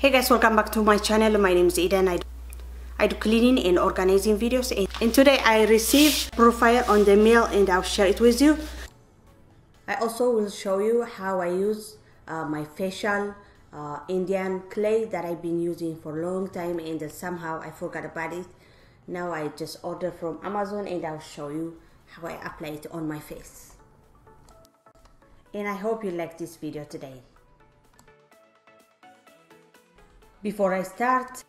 Hey guys, welcome back to my channel. My name is Eden. I do, I do cleaning and organizing videos. And today I received profile on the mail and I'll share it with you. I also will show you how I use uh, my facial uh, Indian clay that I've been using for a long time and somehow I forgot about it. Now I just ordered from Amazon and I'll show you how I apply it on my face. And I hope you like this video today. Before I start,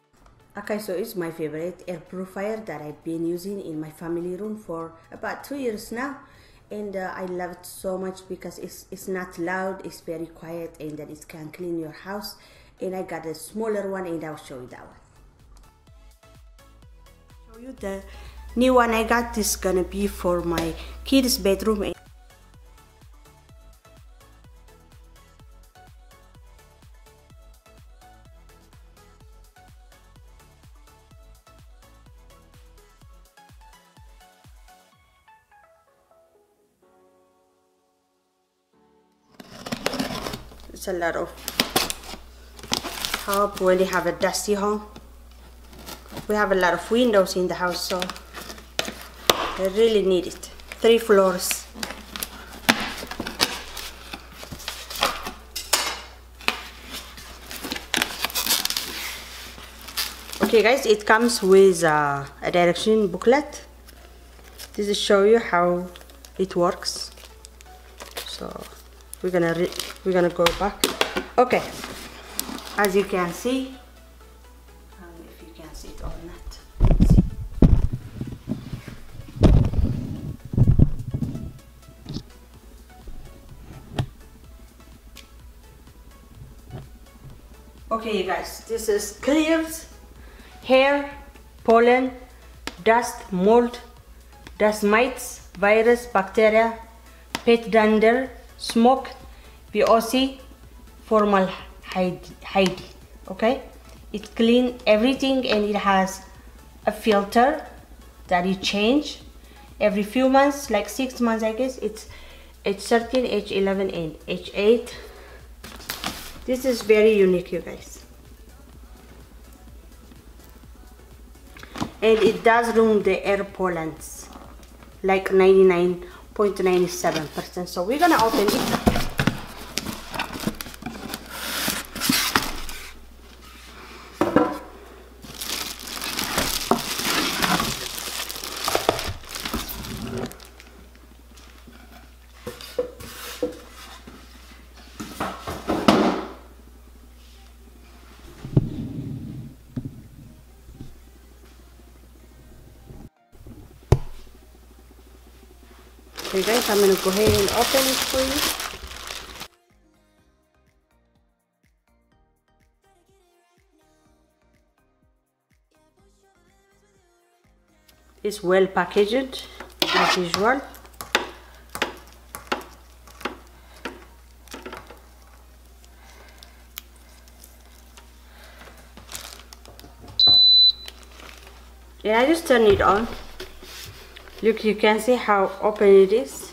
Okaysou is my favorite air purifier that I've been using in my family room for about two years now. And uh, I love it so much because it's, it's not loud, it's very quiet and that it can clean your house. And I got a smaller one and I'll show you that one. Show you the new one I got. Is gonna be for my kids bedroom it's a lot of help when you have a dusty home we have a lot of windows in the house so I really need it. Three floors. Okay guys it comes with uh, a direction booklet. This is show you how it works. So we're gonna we're gonna go back. Okay. As you can see um, if you can see it or not. Okay guys this is clears hair pollen dust mold dust mites virus bacteria pet dander smoked VOC formaldehyde okay? It clean everything and it has a filter that you change. Every few months like six months I guess it's H13 H11 and H8 this is very unique you guys. And it does room the air pollens like 99 0.97%. So we're gonna open it. Okay guys, I'm gonna go ahead and open it for you. It's well packaged as usual. Yeah, I just turn it on. Look, you can see how open it is.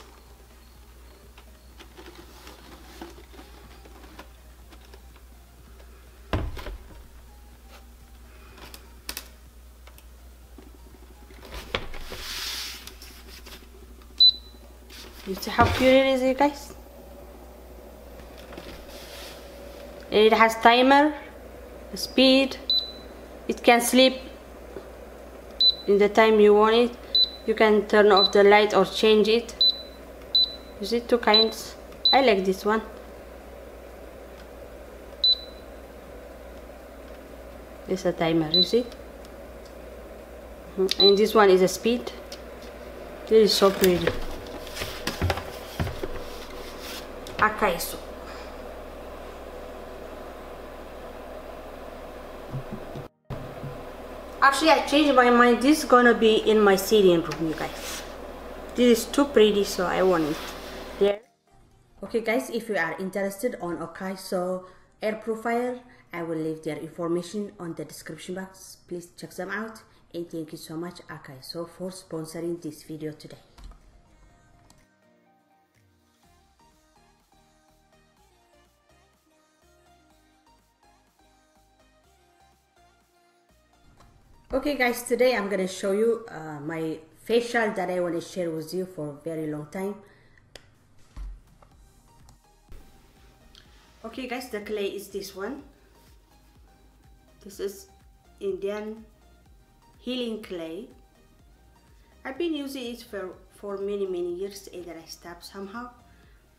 You see how cute it is, you guys? It has timer, speed, it can sleep in the time you want it you can turn off the light or change it. Is it two kinds? I like this one. It's a timer you see? Mm-hmm. And this one is a speed. This is so pretty. Okaysou Actually, I changed my mind. This is gonna be in my sitting room, you guys. This is too pretty, so I want it there. Okay, guys, if you are interested on Okaysou air purifier, I will leave their information on the description box. Please check them out. And thank you so much, Okaysou, for sponsoring this video today. Okay guys, today I'm gonna show you uh, my facial that I want to share with you for a very long time. Okay guys, the clay is this one. This is Indian healing clay. I've been using it for, for many many years and then I stopped somehow,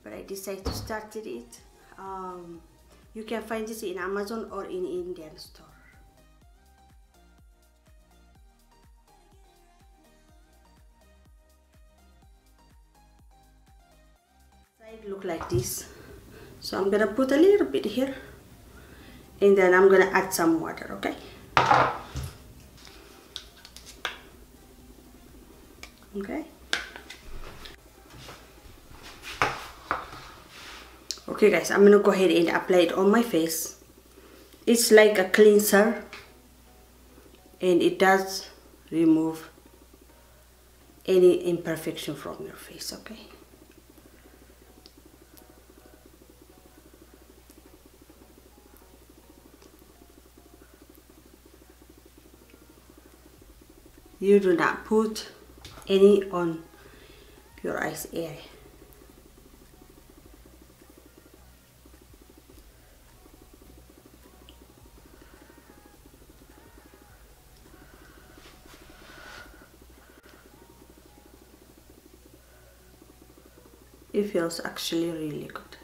but I decided to start it. Um, you can find this in Amazon or in Indian store. Look like this. So I'm gonna put a little bit here and then I'm gonna add some water, okay? Okay. Okay guys, I'm gonna go ahead and apply it on my face. It's like a cleanser and it does remove any imperfection from your face, okay? You do not put any on your eyes area. It feels actually really good.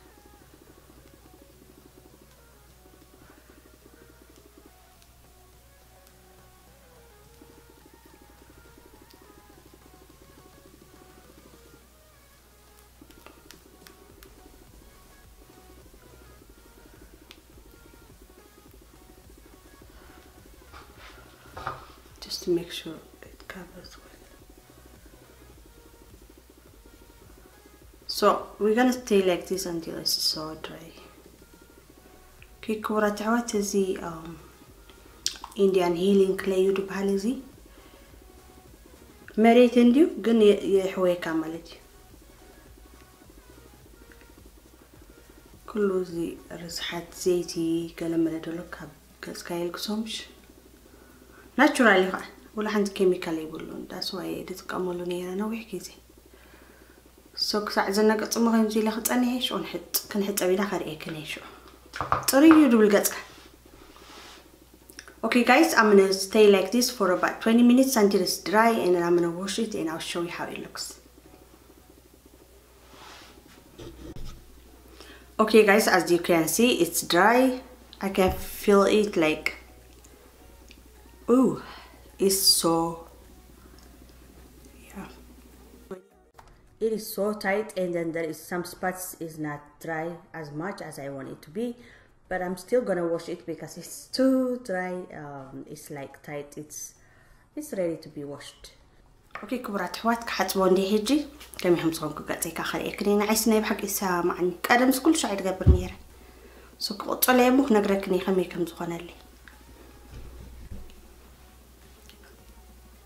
make sure it covers well. So we're gonna stay like this until it's all dry. Okay, Kikura tawatazi um Indian healing clay you do palizi. Mary tend you gun ye hue kamalit. Kuluzi rishat zeti kalamaladulukab kaskayel kusomsh. Naturally. ወላ ሓንቲ ኬሚካል የብሉን ዳስ ዋይ ዝጥቀመሉ ነይረ ነዊሕ ግዜ ሶ ክሳዕ ዘነቅፅሞ ከምዚ ኢለ ክፀኒሐ ሽዑ ንሕጥ ክንሕፀብ ኢና ከርእየክን ሽዑ ፅሩዩ ድብል ገፅካ Okay guys, I'm gonna stay like this for about 20 minutes until it's dry and then I'm gonna wash it and I'll show you how it looks. Okay guys, as you can see, it's dry. I can feel it like Ooh, it's so yeah. It is so tight and then there is some spots is not dry as much as I want it to be. But I'm still gonna wash it because it's too dry. Um, it's like tight. It's it's ready to be washed. اوكي كبرات حوات كحطبو ندي هجي كم يهم صون كقطيكا خليك كنين عيسنا بحق يسامعني قدم كل شيء تقبر نيره سو كقطلي مو نغركني خمي كم زخونالي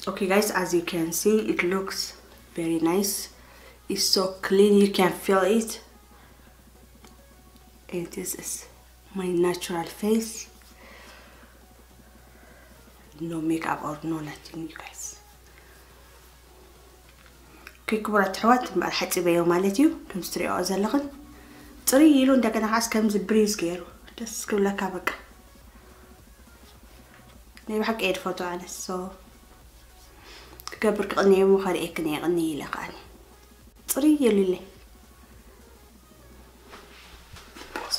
okay guys as you can see it looks very nice. It's so clean you can feel it. And this is my natural face. No makeup or no nothing you guys. كي كبرت حوات مرحة تبيو مالتيو كم ستريو أزلغن تري يلون داك نعاس كم زبريز كيرو دس كم لكا بكا نيو حق إيد فوتو عنه سو so. ክገብር ክቕንየ ሞ ከርእየክን እየ ቅንየ ኢለ ከዓኒ ፅሩይ የሉለይ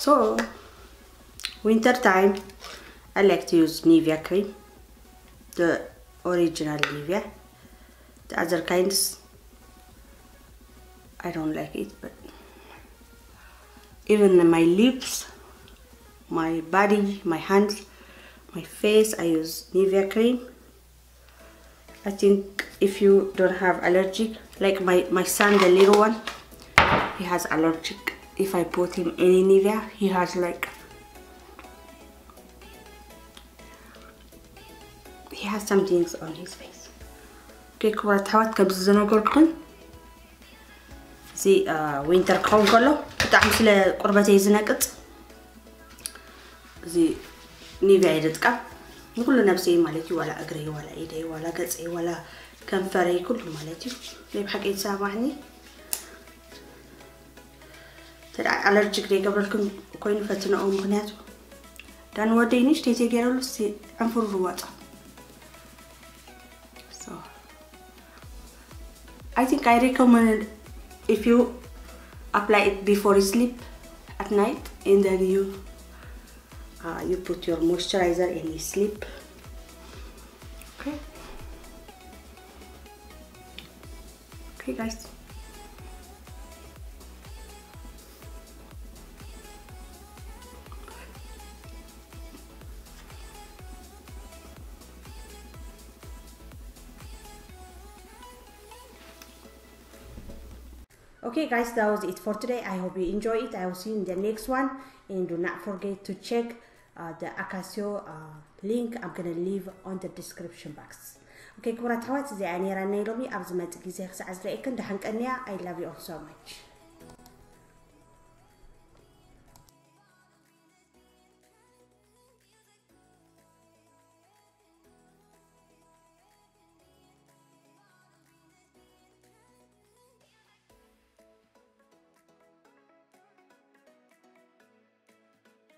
So, winter time, I like to use Nivea cream, the original Nivea. The other kinds, I don't like it, but even my lips, my body, my hands, my face, I use Nivea cream. I think if you don't have allergic, like my, my son, the little one, he has allergic. If I put him any Nivea, he has like he has some things on his face. Okay, كبرت حوات كبز ዝነበርኩን እዚ ዊንተር ክኸውን ከሎ ብጣዕሚ ስለ ቁርበተይ ዝነቅፅ እዚ ኒቪያ እየ ዝጥቀም ንኩሉ ነብሰይ ማለት እዩ ዋላ እግረይ ዋላ ኢደይ ዋላ ገፀይ ዋላ كان فري كله مالتي اللي بحق يتسامحني على رجلي قبل لكم كوين فتنة أو مغنياتو دان ودينيش تيتي جيرولو سي أنفر الرواطة so I think I recommend if you apply it before you sleep at night and then you uh, you put your moisturizer and you sleep okay okay guys okay guys that was it for today. I hope you enjoy it. I will see you in the next one. And do not forget to check uh, the Okaysou uh, link. I'm gonna leave on the description box okay ክቡራት ኣሕዋት እዚኣ ነራ ናይ ሎሚ ኣብ ዝመፅእ ግዜ ክሳዕ ዝረአየክን ድሓንቀንያ i love you all so much